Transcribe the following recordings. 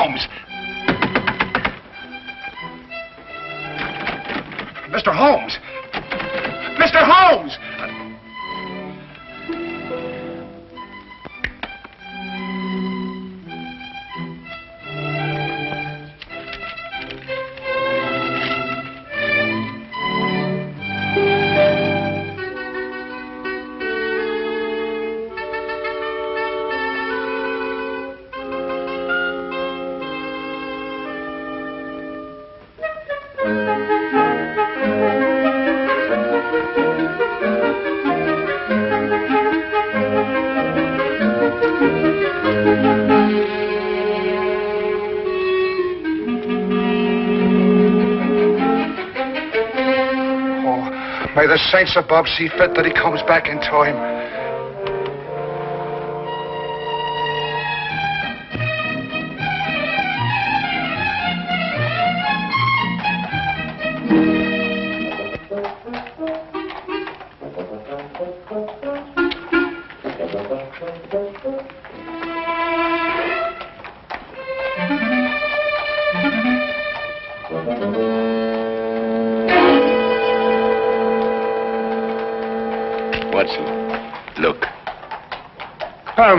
Holmes. Mr. Holmes, May the saints above see fit that he comes back in time.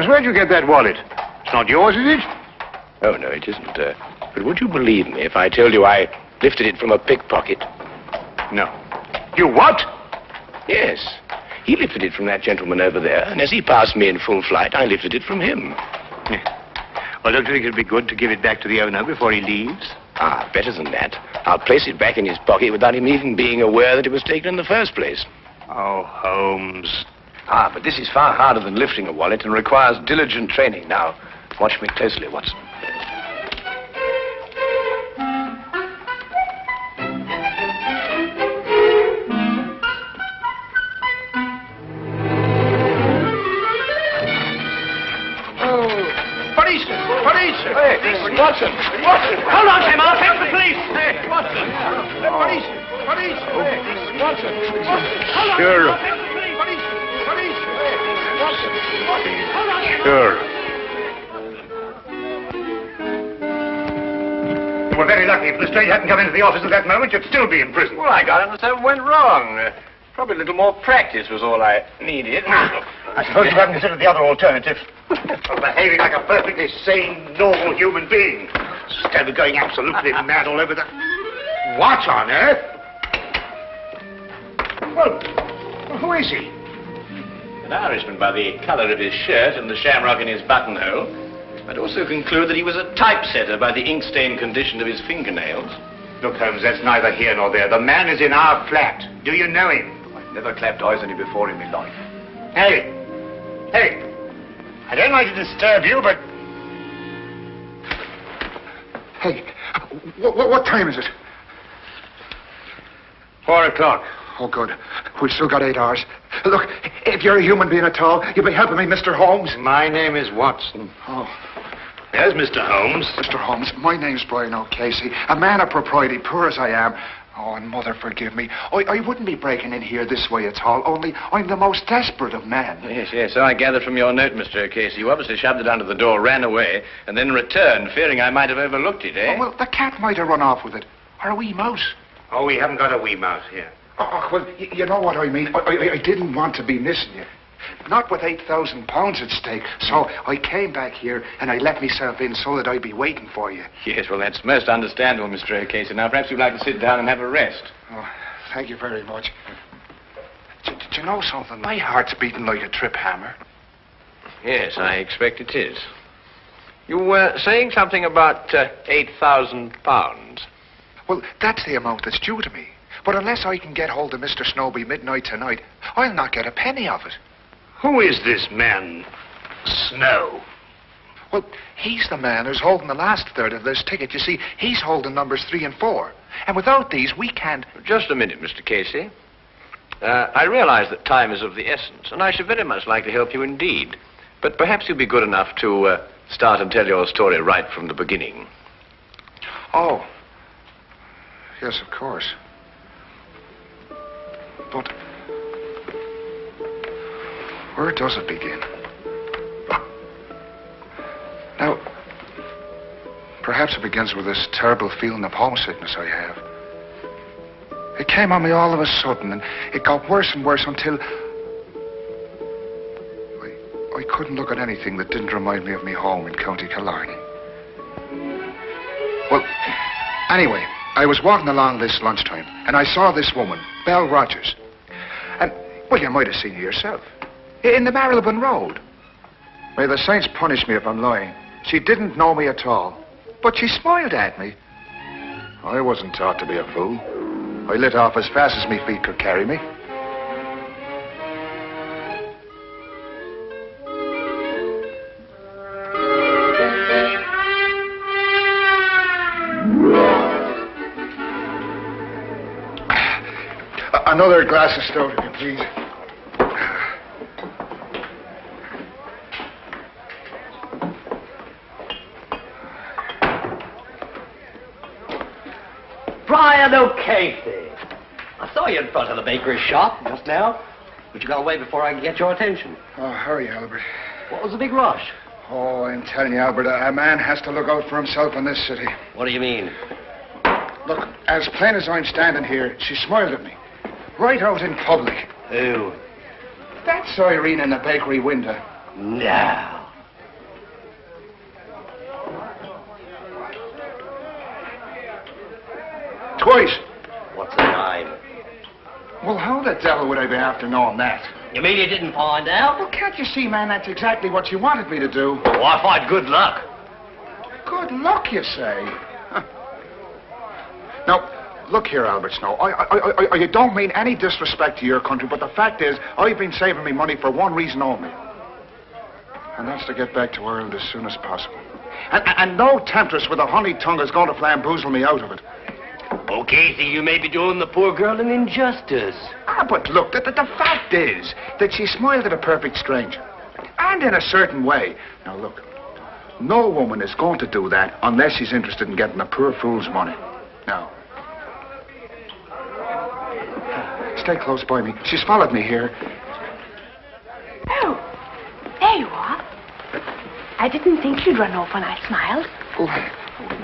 Holmes, where'd you get that wallet? It's not yours, is it? Oh, no, it isn't. Uh, but would you believe me if I told you I lifted it from a pickpocket? No. You what? Yes. He lifted it from that gentleman over there, and as he passed me in full flight, I lifted it from him. Well, don't you think it'd be good to give it back to the owner before he leaves? Ah, better than that. I'll place it back in his pocket without him even being aware that it was taken in the first place. Oh, Holmes. Ah, but this is far harder than lifting a wallet and requires diligent training. Now, watch me closely, Watson. Police! Police! Hey, Watson! Watson! Hold on, Sam. I'll take the police. Hey, Watson. Police! Police! Hey, Watson. Hold on. Sure. Sure. You were very lucky. If Lestrade hadn't come into the office at that moment, you'd still be in prison. Well, I got it and something went wrong. Uh, probably a little more practice was all I needed. I suppose you haven't considered the other alternative. of behaving like a perfectly sane, normal human being. Instead of going absolutely mad all over the... What on earth? Well, who is he? An Irishman by the color of his shirt and the shamrock in his buttonhole. I'd also conclude that he was a typesetter by the ink-stained condition of his fingernails. Look, Holmes, that's neither here nor there. The man is in our flat. Do you know him? Oh, I've never clapped eyes on him before in my life. Hey! Hey! I don't like to disturb you, but... Hey, what, what time is it? Four o'clock. Oh, good. We've still got eight hours. Look, if you're a human being at all, you'll be helping me, Mr. Holmes. My name is Watson. Oh, There's Mr. Holmes. Mr. Holmes, my name's Brian O'Casey, a man of propriety, poor as I am. Oh, and mother, forgive me. I, I wouldn't be breaking in here this way at all, only I'm the most desperate of men. Yes, yes. So I gathered from your note, Mr. O'Casey. You obviously shoved it under the door, ran away, and then returned, fearing I might have overlooked it, eh? Oh, well, the cat might have run off with it. Or a wee mouse. Oh, we haven't got a wee mouse here. Oh, oh, well, you know what I mean. I, I, I didn't want to be missing you. Not with eight thousand pounds at stake. So I came back here and I let myself in so that I'd be waiting for you. Yes, well, that's most understandable, Mr. O'Casey. Now, perhaps you'd like to sit down and have a rest. Oh, thank you very much. Do, do you know something? My heart's beating like a trip hammer. Yes, I expect it is. You were saying something about uh, 8,000 pounds. Well, that's the amount that's due to me. But unless I can get hold of Mr. Snow by midnight tonight, I'll not get a penny of it. Who is this man, Snow? Well, he's the man who's holding the last third of this ticket. You see, he's holding numbers three and four. And without these, we can't. Just a minute, Mr. Casey. Uh, I realize that time is of the essence, and I should very much like to help you indeed. But perhaps you'd be good enough to uh, start and tell your story right from the beginning. Oh. Yes, of course. But where does it begin? Now, perhaps it begins with this terrible feeling of homesickness I have. It came on me all of a sudden, and it got worse and worse until I, I couldn't look at anything that didn't remind me of me home in County Killarney. Well, anyway, I was walking along this lunchtime, and I saw this woman, Belle Rogers. Well, you might have seen her yourself. In the Marylebone Road. May the saints punish me if I'm lying. She didn't know me at all. But she smiled at me. I wasn't taught to be a fool. I lit off as fast as me feet could carry me. Another glass of stout, if you please. Brian O'Casey. I saw you in front of the bakery shop just now, but you got away before I could get your attention. Oh, hurry, Albert. What was the big rush? Oh, I'm telling you, Albert, a a man has to look out for himself in this city. What do you mean? Look, as plain as I'm standing here, she smiled at me. Right out in public. Who? That's Irene in the bakery window. No. Twice. What's the name? Well, how the devil would I be after knowing that? You mean you didn't find out? Well, can't you see, man, that's exactly what you wanted me to do. Oh, I find good luck. Good luck, you say. Huh. Now, look here, Albert Snow. I, I, I, I, you don't mean any disrespect to your country, but the fact is, I've been saving me money for one reason only. And that's to get back to Ireland as soon as possible. And, and, and no temptress with a honey tongue is going to flamboozle me out of it. O'Casey, you may be doing the poor girl an injustice. Ah, but look, the, the, the fact is that she smiled at a perfect stranger. And in a certain way. Now, look, no woman is going to do that unless she's interested in getting a poor fool's money. Now, stay close by me. She's followed me here. Oh, there you are. I didn't think you'd run off when I smiled.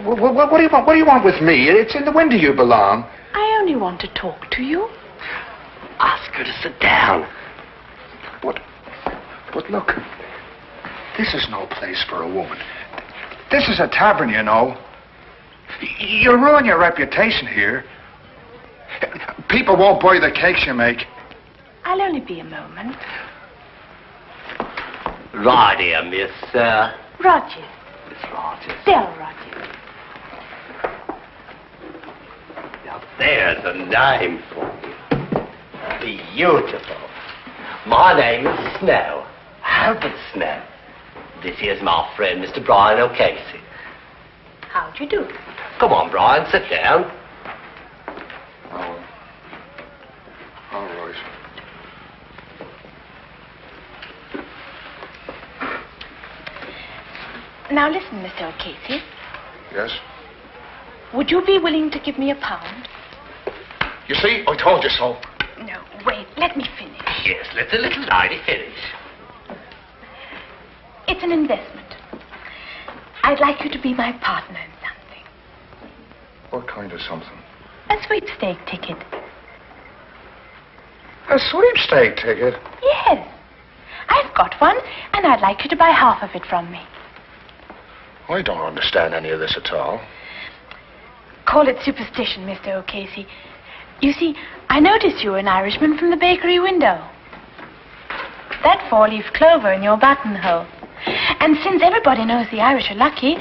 What, what, what do you want? What do you want with me? It's in the window you belong. I only want to talk to you. Ask her to sit down. But, but look, this is no place for a woman. This is a tavern, you know. You'll ruin your reputation here. People won't buy the cakes you make. I'll only be a moment. Right here, Miss, uh, Rogers. Rogers. Rogers. Now, there's a name for you. Beautiful. My name is Snow. Albert Snow. This here's my friend, Mr. Brian O'Casey. How'd you do? Come on, Brian, sit down. Oh. All right. Now listen, Mr. O'Casey. Yes? Would you be willing to give me a pound? You see, I told you so. No, wait. Let me finish. Yes, let the little lady finish. It's an investment. I'd like you to be my partner in something. What kind of something? A sweepstake ticket. A sweepstake ticket. Yes. I've got one, and I'd like you to buy half of it from me. I don't understand any of this at all. Call it superstition, Mr. O'Casey. You see, I noticed you were an Irishman from the bakery window. That four-leaf clover in your buttonhole. And since everybody knows the Irish are lucky,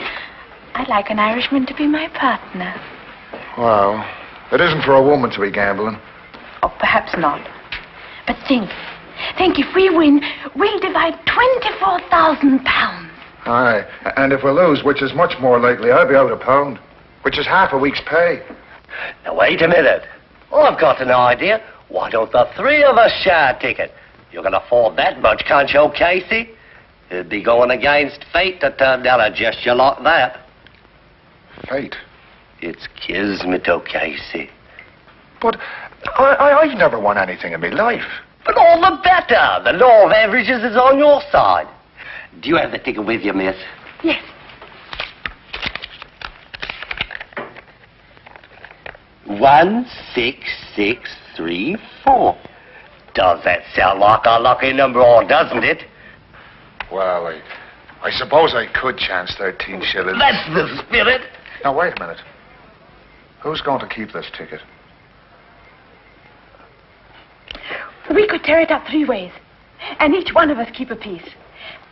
I'd like an Irishman to be my partner. Well, it isn't for a woman to be gambling. Oh, perhaps not. But think. Think if we win, we'll divide 24,000 pounds. Aye. And if we lose, which is much more likely, I'll be out a pound, which is half a week's pay. Now, wait a minute. Oh, I've got an idea. Why don't the three of us share a ticket? You can afford that much, can't you, Casey? It'd be going against fate to turn down a gesture like that. Fate. It's kismet, oh, O'Casey. But I, I, I've never won anything in my life. But all the better. The law of averages is on your side. Do you have the ticket with you, miss? Yes. One, six, six, three, four. Does that sound like a lucky number, or doesn't it? Well, I, I suppose I could chance 13 shillings. That's the spirit. Now, wait a minute. Who's going to keep this ticket? We could tear it up three ways, and each one of us keep a piece.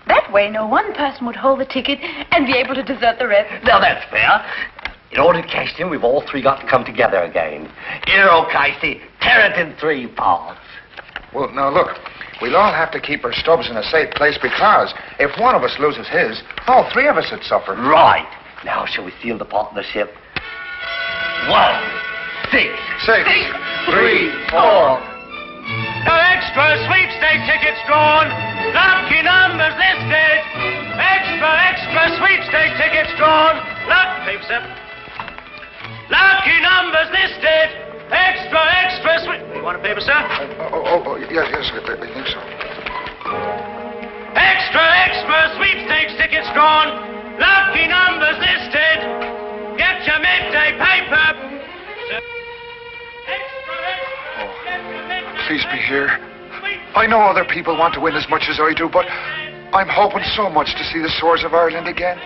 That way, no one person would hold the ticket and be able to desert the rest. Now, that's fair. In order to cash in, we've all three got to come together again. Here, oh, O'Casey, tear it in three parts. Well, now, look. We'll all have to keep our stubs in a safe place because if one of us loses his, all three of us would suffer. Right. Now, shall we seal the partnership? One, six, Six, three, four. Tickets drawn. Lucky numbers listed. Extra, extra sweepstake tickets drawn. Luck, paper, sir. Lucky numbers listed. Extra, extra sweep. You want a paper, sir? Oh, oh, oh, yes, yes, I, think so. Extra, extra sweepstakes tickets drawn. Lucky numbers listed. Get your midday paper. Extra, extra. Midday Please be here. I know other people want to win as much as I do, but I'm hoping so much to see the shores of Ireland again.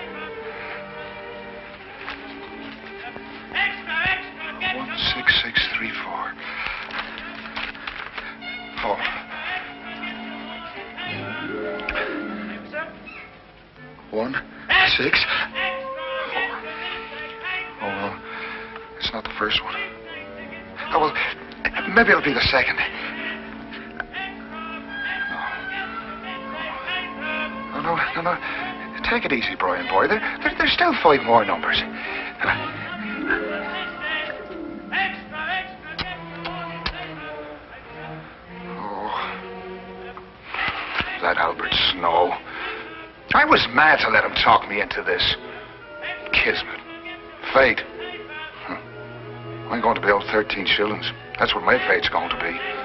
One six six three four. Sir. one six. Oh well, it's not the first one. Oh well, maybe it'll be the second. Take it easy, Brian boy. There, there, there's still five more numbers. Oh, that Albert Snow. I was mad to let him talk me into this. Kismet. Fate. Hmm. I'm going to be owed 13 shillings. That's what my fate's going to be.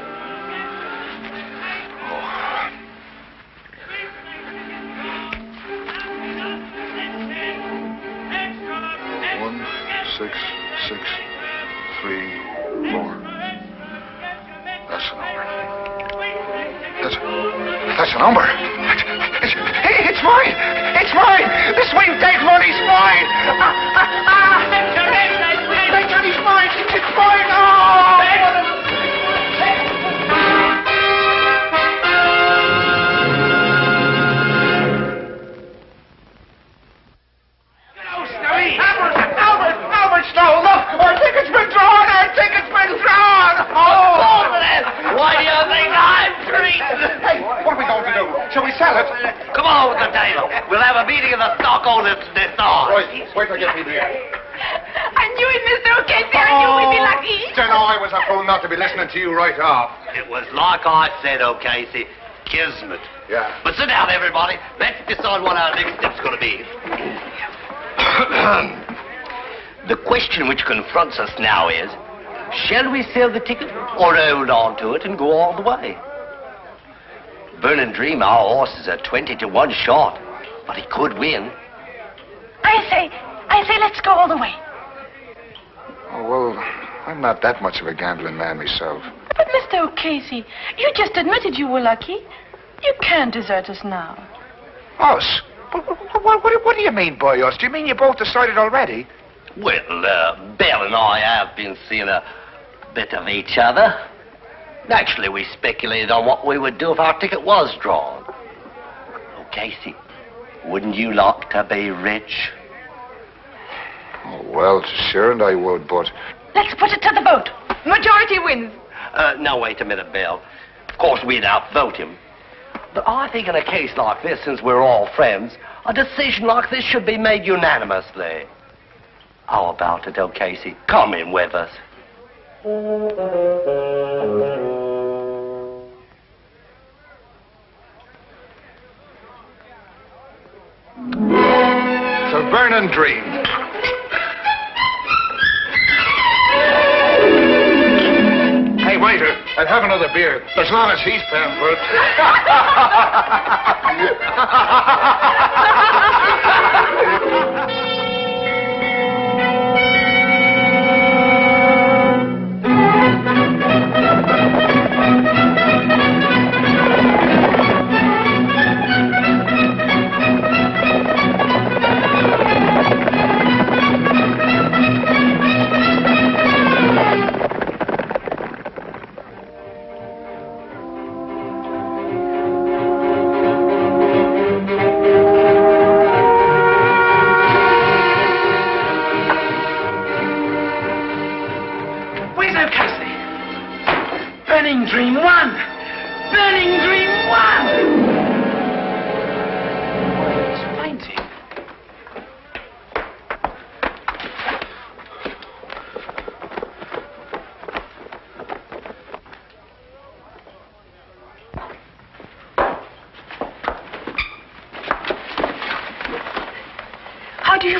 Six, six, three, four. That's the number. That's, that's a number. It's, it's mine. It's mine. The sweepstake money's mine. Ah, ah, ah. Sweepstake money's mine. It's mine. Oh. Meeting of the stockholders to decide. Right, wait till I get people here. I knew it, Mr. O'Casey. I knew we'd be oh, lucky. You know, I was a fool not to be listening to you right off. It was like I said, oh, O'Casey. Kismet. Yeah. But sit down, everybody. Let's decide what our next step's going to be. the question which confronts us now is, shall we sell the ticket or hold on to it and go all the way? Burning Dream, our horses are 20 to 1 shot, but he could win. I say, I say, let's go all the way. Oh, well, I'm not that much of a gambling man myself. But, Mr. O'Casey, you just admitted you were lucky. You can't desert us now. Us? What, what, what, what do you mean by us? Do you mean you both decided already? Well, uh, Belle and I have been seeing a bit of each other. Naturally, we speculated on what we would do if our ticket was drawn. Oh, Casey, wouldn't you like to be rich? Oh, well, sure, and I would, but... Let's put it to the vote. Majority wins. Uh, now, wait a minute, Bill. Of course, we'd outvote him. But I think in a case like this, since we're all friends, a decision like this should be made unanimously. How about it, O'Casey? Come in with us. A burning dream. Hey, waiter, I'd have another beer, as long as he's paying for it.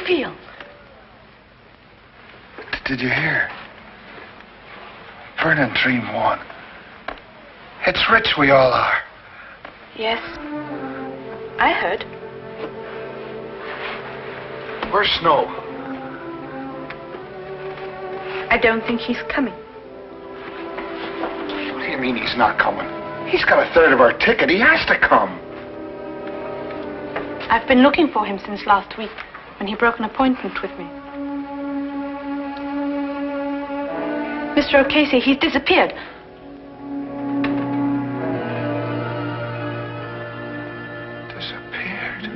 Feel? D- did you hear? Burning Dream won. It's rich we all are. Yes. I heard. Where's Snow? I don't think he's coming. What do you mean he's not coming? He's got a third of our ticket. He has to come. I've been looking for him since last week when he broke an appointment with me. Mr. O'Casey, he's disappeared. Disappeared.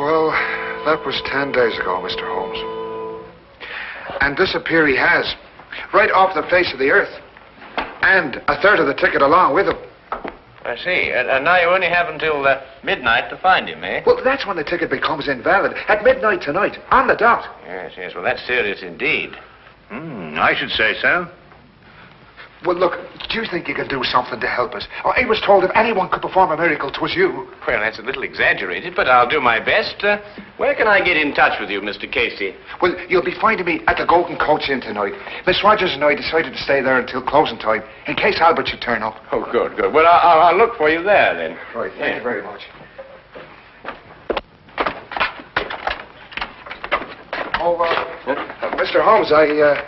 Well, that was ten days ago, Mr. Holmes. And disappear he has. Right off the face of the earth. And a third of the ticket along with him. I see. And, and now you only have until uh, midnight to find him, eh? Well, that's when the ticket becomes invalid. At midnight tonight, on the dot. Yes, yes. Well, that's serious indeed. Hmm, I should say so. Well, look, do you think you can do something to help us? I was told if anyone could perform a miracle, 'twas you. Well, that's a little exaggerated, but I'll do my best. Uh, where can I get in touch with you, Mr. Casey? Well, you'll be finding me at the Golden Coach Inn tonight. Miss Rogers and I decided to stay there until closing time, in case Albert should turn up. Oh, good, good. Well, I'll, I'll look for you there, then. Right, thank Yeah. you very much. Oh, uh, uh, Mr. Holmes, I, uh,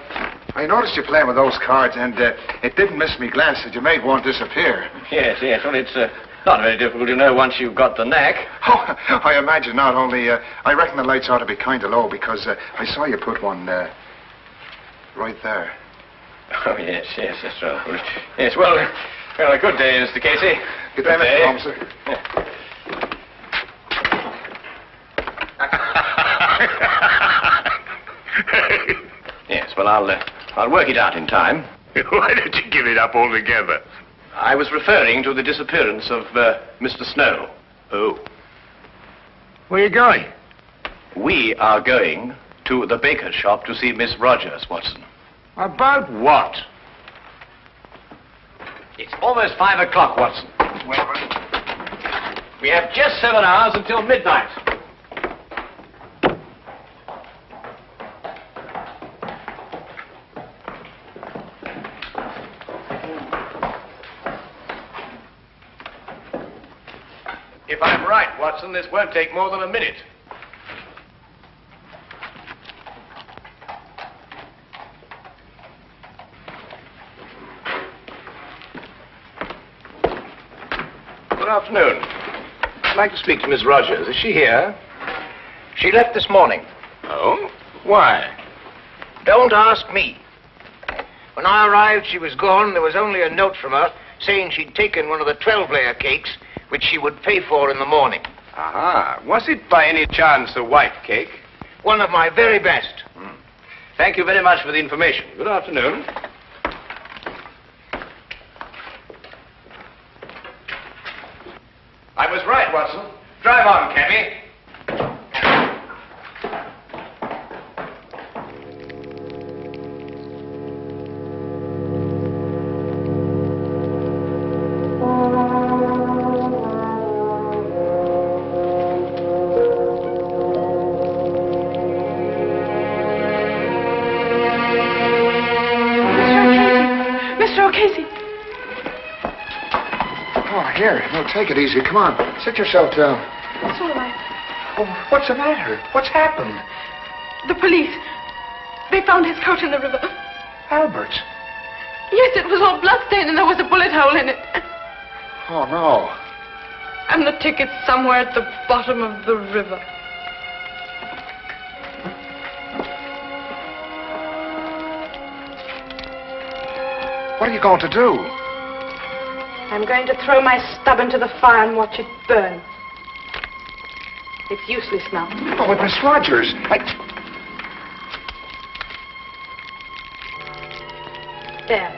I noticed you playing with those cards, and uh, it didn't miss me glance that you made one disappear. Yes, yes. Well, it's uh, not very difficult you know once you've got the knack. Oh, I imagine not. Only, uh, I reckon the lights ought to be kind of low because uh, I saw you put one uh, right there. Oh, yes, yes, that's right. Yes, well, uh, well, a good day, Mr. Casey. Good day, Mr. Holmes, sir. Yes, well, I'll, uh, I'll work it out in time. Why don't you give it up altogether? I was referring to the disappearance of uh, Mr. Snow. Oh. Where are you going? We are going to the baker's shop to see Miss Rogers, Watson. About what? It's almost five o'clock, Watson. We have just seven hours until midnight. If I'm right, Watson, this won't take more than a minute. Good afternoon. I'd like to speak to Miss Rogers. Is she here? She left this morning. Oh? Why? Don't ask me. When I arrived, she was gone. There was only a note from her saying she'd taken one of the 12 layer cakes, which she would pay for in the morning. Aha. Was it by any chance a white cake? One of my very best. Hmm. Thank you very much for the information. Good afternoon. I was right, Watson. Drive on, cabby. Oh, here. No, take it easy. Come on. Sit yourself down. It's all right. Oh, what's the matter? What's happened? The police. They found his coat in the river. Albert's? Yes, it was all bloodstained and there was a bullet hole in it. Oh, no. And the ticket's somewhere at the bottom of the river. What are you going to do? I'm going to throw my stub into the fire and watch it burn. It's useless now. Oh, but Miss Rogers. I... There.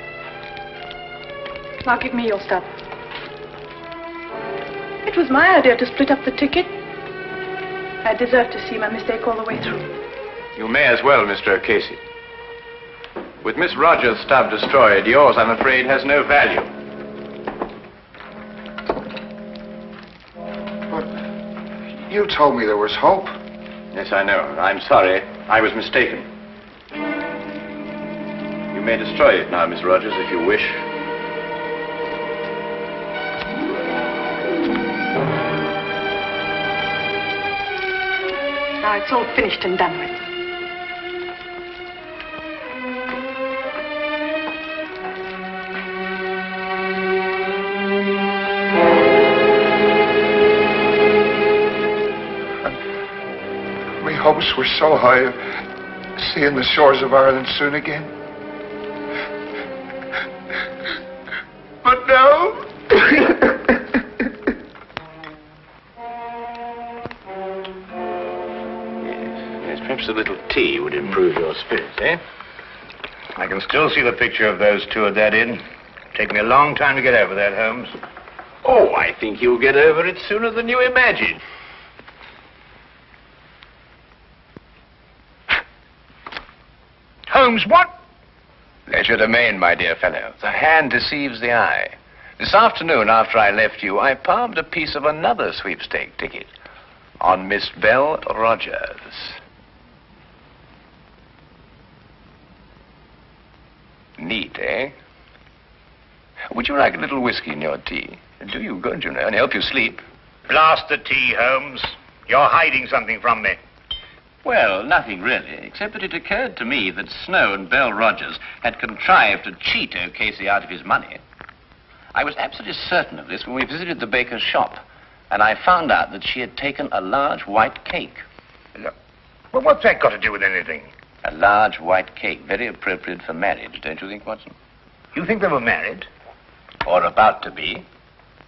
Now give me your stub. It was my idea to split up the ticket. I deserve to see my mistake all the way through. You may as well, Mr. Casey. With Miss Rogers' stub destroyed, yours, I'm afraid, has no value. You told me there was hope. Yes, I know. I'm sorry. I was mistaken. You may destroy it now, Miss Rogers, if you wish. Now it's all finished and done with. Hopes were so high of seeing the shores of Ireland soon again. But now. Yes, yes, perhaps a little tea would improve your spirits, eh? I can still see the picture of those two at that inn. Take me a long time to get over that, Holmes. Oh, I think you'll get over it sooner than you imagine. Holmes, what? Legerdemain, my dear fellow. The hand deceives the eye. This afternoon, after I left you, I palmed a piece of another sweepstake ticket on Miss Belle Rogers. Neat, eh? Would you like a little whiskey in your tea? It'll do you good, you know, and help you sleep. Blast the tea, Holmes. You're hiding something from me. Well, nothing really, except that it occurred to me that Snow and Belle Rogers had contrived to cheat O'Casey out of his money. I was absolutely certain of this when we visited the baker's shop, and I found out that she had taken a large white cake. Well, what's that got to do with anything? A large white cake, very appropriate for marriage, don't you think, Watson? You think they were married? Or about to be.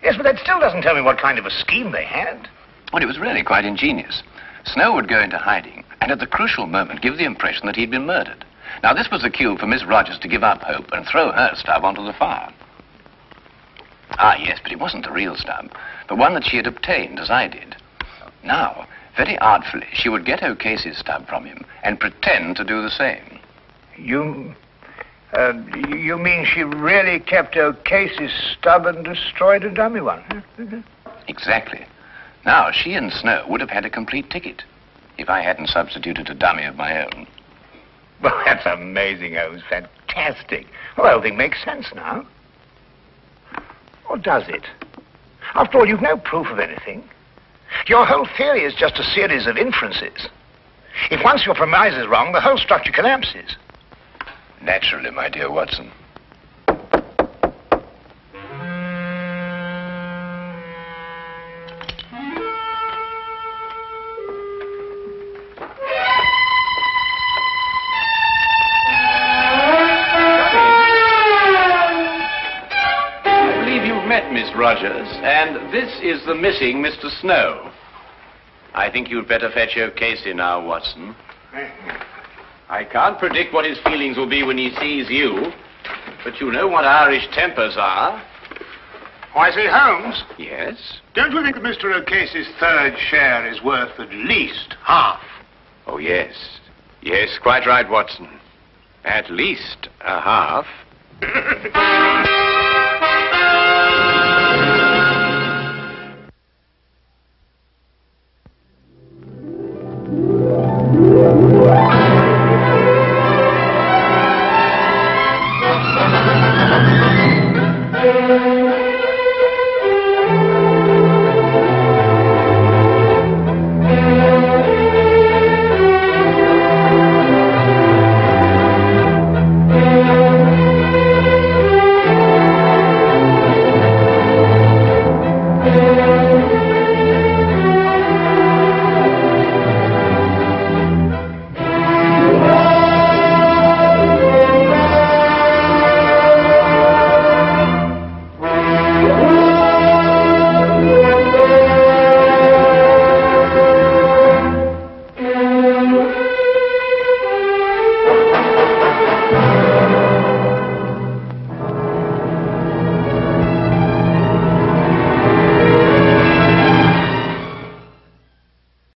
Yes, but that still doesn't tell me what kind of a scheme they had. Well, it was really quite ingenious. Snow would go into hiding, and at the crucial moment give the impression that he'd been murdered. Now, this was the cue for Miss Rogers to give up hope and throw her stub onto the fire. Ah, yes, but it wasn't the real stub, the one that she had obtained, as I did. Now, very artfully, she would get O'Casey's stub from him and pretend to do the same. You. Uh, you mean she really kept O'Casey's stub and destroyed a dummy one? Exactly. Now, she and Snow would have had a complete ticket if I hadn't substituted a dummy of my own. Well, that's amazing, Holmes. Fantastic. Well, the whole thing makes sense now. Or does it? After all, you've no proof of anything. Your whole theory is just a series of inferences. If once your premise is wrong, the whole structure collapses. Naturally, my dear Watson. Rogers, and this is the missing Mr. Snow. I think you'd better fetch your Casey now, Watson. I can't predict what his feelings will be when he sees you, but you know what Irish tempers are. Why, say, Holmes, Yes? don't you think that Mr. O'Casey's third share is worth at least half? Oh, yes. Yes, quite right, Watson. At least a half. Música